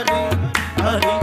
Hari Hari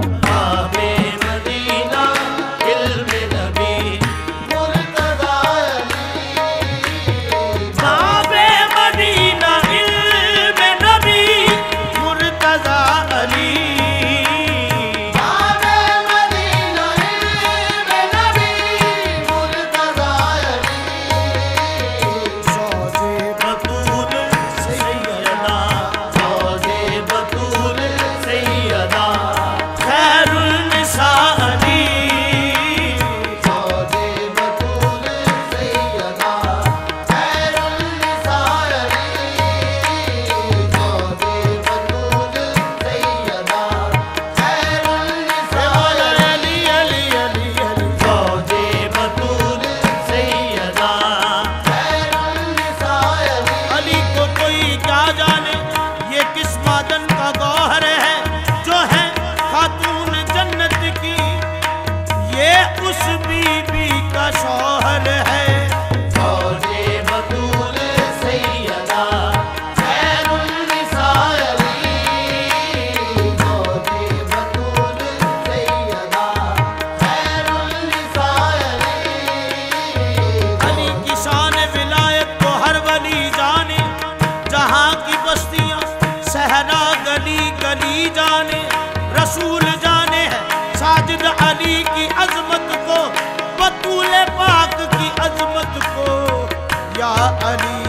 बीबी या अली